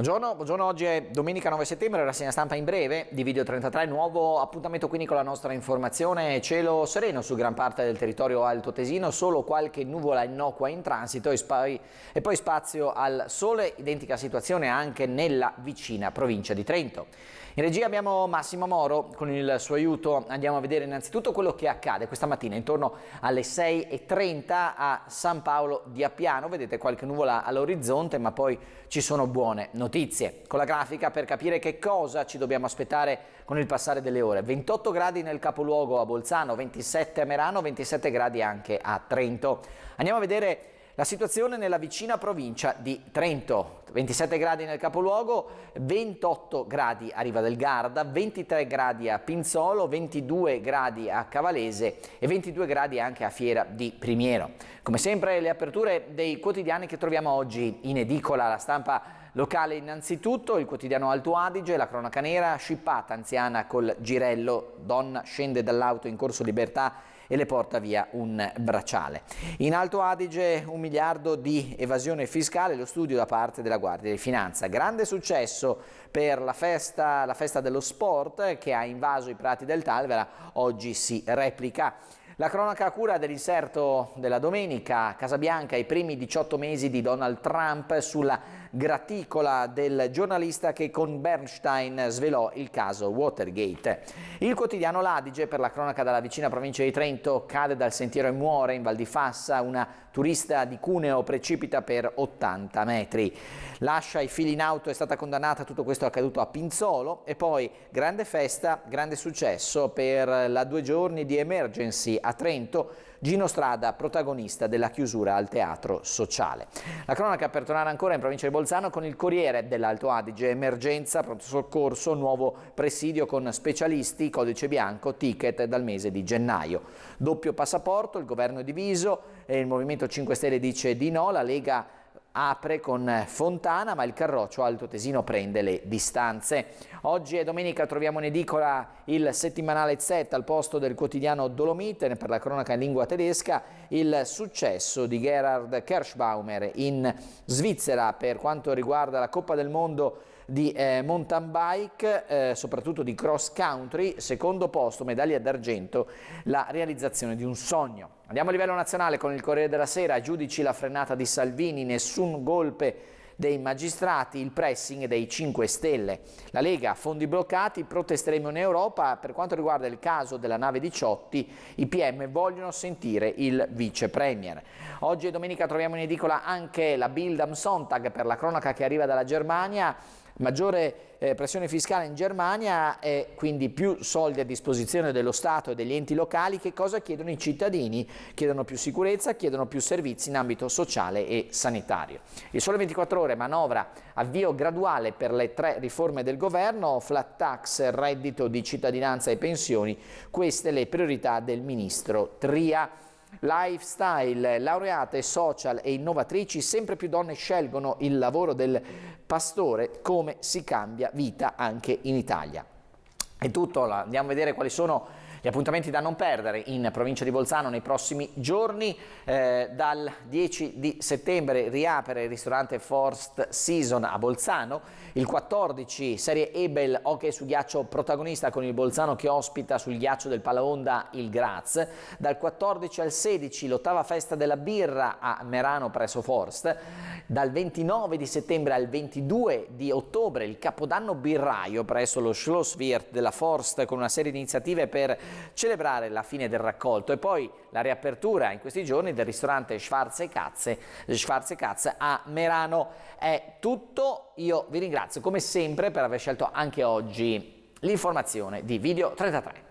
Buongiorno, buongiorno, oggi è domenica 9 settembre, rassegna stampa in breve di Video 33, nuovo appuntamento quindi con la nostra informazione, cielo sereno su gran parte del territorio altoatesino, solo qualche nuvola innocua in transito e, e poi spazio al sole, identica situazione anche nella vicina provincia di Trento. In regia abbiamo Massimo Moro, con il suo aiuto andiamo a vedere innanzitutto quello che accade questa mattina intorno alle 6.30 a San Paolo di Appiano, vedete qualche nuvola all'orizzonte ma poi ci sono buone notizie. Con la grafica per capire che cosa ci dobbiamo aspettare con il passare delle ore. 28 gradi nel capoluogo a Bolzano, 27 a Merano, 27 gradi anche a Trento. Andiamo a vedere la situazione nella vicina provincia di Trento, 27 gradi nel capoluogo, 28 gradi a Riva del Garda, 23 gradi a Pinzolo, 22 gradi a Cavalese e 22 gradi anche a Fiera di Primiero. Come sempre le aperture dei quotidiani che troviamo oggi in edicola, la stampa locale innanzitutto, il quotidiano Alto Adige, la cronaca nera, scippata anziana col girello, donna scende dall'auto in corso libertà e le porta via un bracciale. In Alto Adige un miliardo di evasione fiscale, lo studio da parte della Guardia di Finanza. Grande successo per la festa, la festa dello sport che ha invaso i prati del Talvera, oggi si replica. La cronaca a cura dell'inserto della domenica, Casabianca, i primi 18 mesi di Donald Trump sulla graticola del giornalista che con Bernstein svelò il caso Watergate. Il quotidiano L'Adige, per la cronaca dalla vicina provincia di Trento, cade dal sentiero e muore in Val di Fassa, una turista di Cuneo precipita per 80 metri. Lascia i fili in auto, è stata condannata, tutto questo è accaduto a Pinzolo e poi grande festa, grande successo per la due giorni di emergency a Trento, Gino Strada, protagonista della chiusura al teatro sociale. La cronaca per tornare ancora in provincia di Bolzano con il Corriere dell'Alto Adige, emergenza, pronto soccorso, nuovo presidio con specialisti, codice bianco, ticket dal mese di gennaio. Doppio passaporto, il governo è diviso, il Movimento 5 Stelle dice di no, la Lega apre con Fontana ma il Carroccio Alto Tesino prende le distanze. Oggi è domenica, troviamo in edicola il settimanale Z al posto del quotidiano Dolomite per la cronaca in lingua tedesca il successo di Gerhard Kerschbaumer in Svizzera per quanto riguarda la Coppa del Mondo di eh, mountain bike, eh, soprattutto di cross country, secondo posto, medaglia d'argento, la realizzazione di un sogno. Andiamo a livello nazionale con il Corriere della Sera, giudici la frenata di Salvini, nessun golpe dei magistrati, il pressing dei 5 Stelle. La Lega, fondi bloccati, protesteremo in Europa. Per quanto riguarda il caso della nave 18, i PM vogliono sentire il vice premier. Oggi e domenica troviamo in edicola anche la Bild am Sonntag per la cronaca che arriva dalla Germania maggiore eh, pressione fiscale in Germania e quindi più soldi a disposizione dello Stato e degli enti locali, che cosa chiedono i cittadini? Chiedono più sicurezza, chiedono più servizi in ambito sociale e sanitario. Il Sole 24 Ore manovra avvio graduale per le tre riforme del governo, flat tax, reddito di cittadinanza e pensioni, queste le priorità del ministro Tria. Lifestyle, laureate, social e innovatrici, sempre più donne scelgono il lavoro del pastore, come si cambia vita anche in Italia. È tutto, andiamo a vedere quali sono gli appuntamenti da non perdere in provincia di Bolzano nei prossimi giorni. Eh, dal 10 di settembre riapre il ristorante Forst Season a Bolzano. Il 14 serie Ebel hockey su ghiaccio protagonista con il Bolzano che ospita sul ghiaccio del Palaonda il Graz. Dal 14 al 16 l'ottava festa della birra a Merano presso Forst. Dal 29 di settembre al 22 di ottobre il Capodanno birraio presso lo Schlosswirt della Forst con una serie di iniziative per celebrare la fine del raccolto e poi la riapertura in questi giorni del ristorante Schwarze Katze, Schwarze a Merano. È tutto, io vi ringrazio come sempre per aver scelto anche oggi l'informazione di Video 33.